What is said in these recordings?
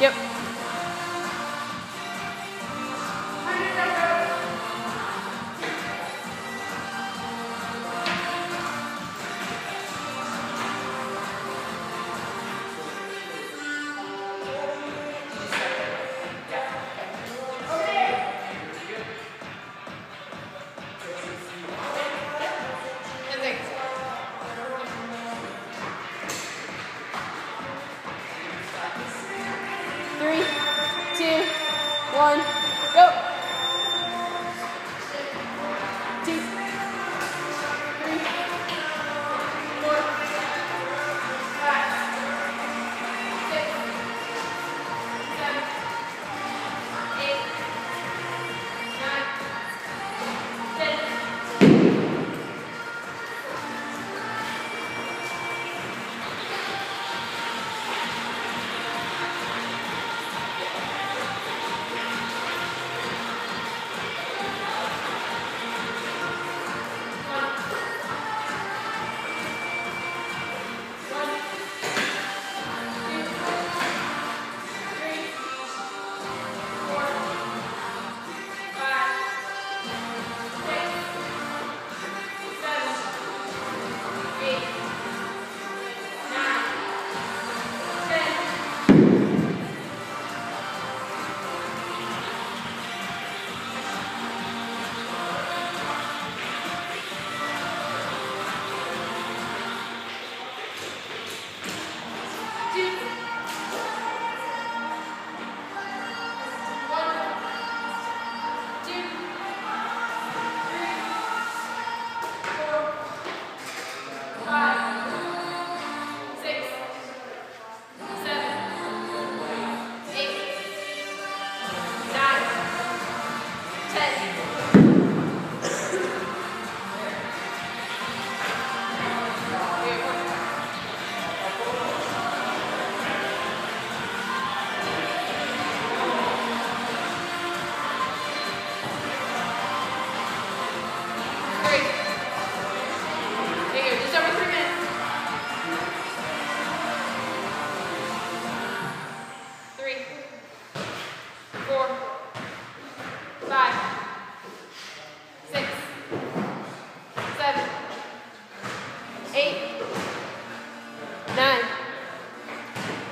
Yep. One, go.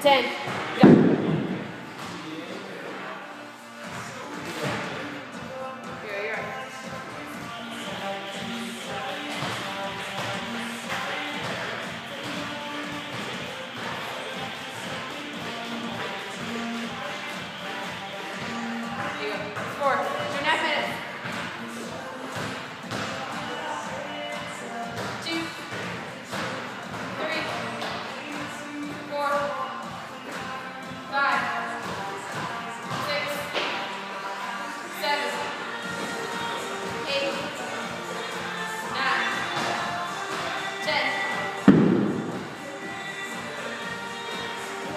10. Yeah.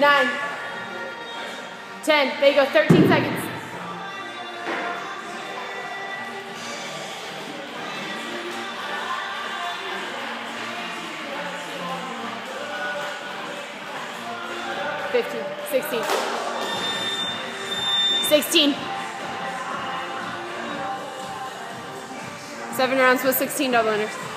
10. There you go, 13 seconds. Fifteen, sixteen, sixteen. Seven rounds with 16 double unders.